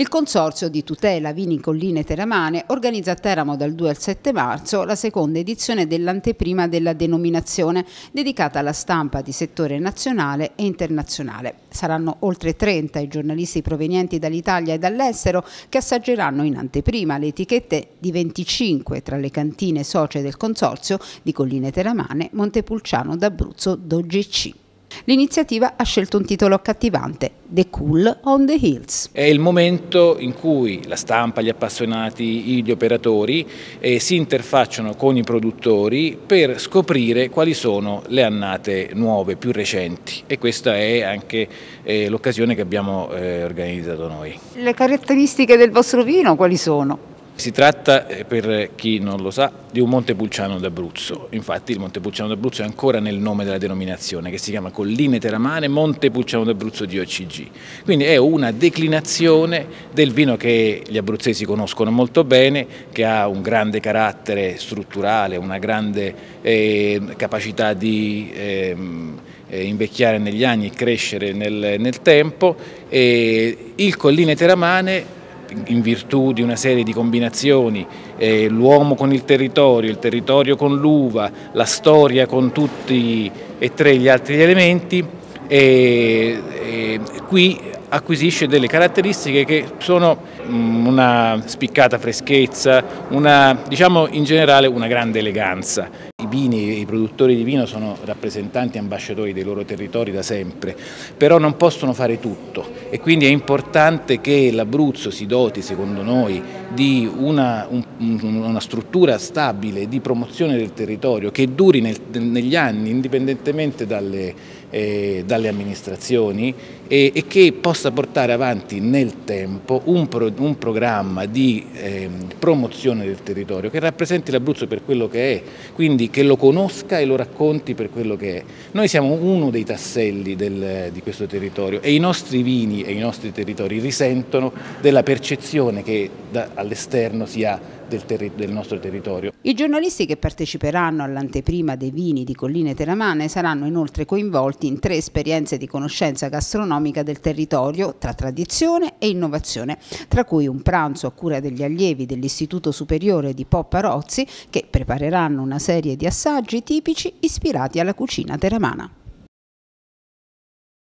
Il Consorzio di tutela Vini Colline Teramane organizza a Teramo dal 2 al 7 marzo la seconda edizione dell'anteprima della denominazione dedicata alla stampa di settore nazionale e internazionale. Saranno oltre 30 i giornalisti provenienti dall'Italia e dall'estero che assaggeranno in anteprima le etichette di 25 tra le cantine socie del Consorzio di Colline Teramane, Montepulciano d'Abruzzo, DOGC. L'iniziativa ha scelto un titolo accattivante, The Cool on the Hills. È il momento in cui la stampa, gli appassionati, gli operatori eh, si interfacciano con i produttori per scoprire quali sono le annate nuove, più recenti e questa è anche eh, l'occasione che abbiamo eh, organizzato noi. Le caratteristiche del vostro vino quali sono? Si tratta, eh, per chi non lo sa, di un Montepulciano d'Abruzzo. Infatti il Montepulciano d'Abruzzo è ancora nel nome della denominazione, che si chiama Colline Teramane Montepulciano d'Abruzzo DOCG. Quindi è una declinazione del vino che gli abruzzesi conoscono molto bene, che ha un grande carattere strutturale, una grande eh, capacità di eh, invecchiare negli anni e crescere nel, nel tempo. E il Colline Teramane in virtù di una serie di combinazioni, eh, l'uomo con il territorio, il territorio con l'uva, la storia con tutti e tre gli altri elementi, e, e qui acquisisce delle caratteristiche che sono mm, una spiccata freschezza, una, diciamo in generale una grande eleganza vini, i produttori di vino sono rappresentanti e ambasciatori dei loro territori da sempre, però non possono fare tutto. E quindi è importante che l'Abruzzo si doti, secondo noi, di una, un, una, struttura stabile di promozione del territorio che duri nel, negli anni, indipendentemente dalle, eh, dalle amministrazioni e, e, che possa portare avanti nel tempo un, pro, un programma di eh, promozione del territorio che rappresenti l'Abruzzo per quello che è, quindi che lo conosca e lo racconti per quello che è. Noi siamo uno dei tasselli del, di questo territorio e i nostri vini e i nostri territori risentono della percezione che all'esterno si ha del, del, nostro territorio. I giornalisti che parteciperanno all'anteprima dei vini di Colline Teramane saranno inoltre coinvolti in tre esperienze di conoscenza gastronomica del territorio tra tradizione e innovazione, tra cui un pranzo a cura degli allievi dell'Istituto Superiore di Poppa Rozzi che prepareranno una serie di assaggi tipici ispirati alla cucina teramana.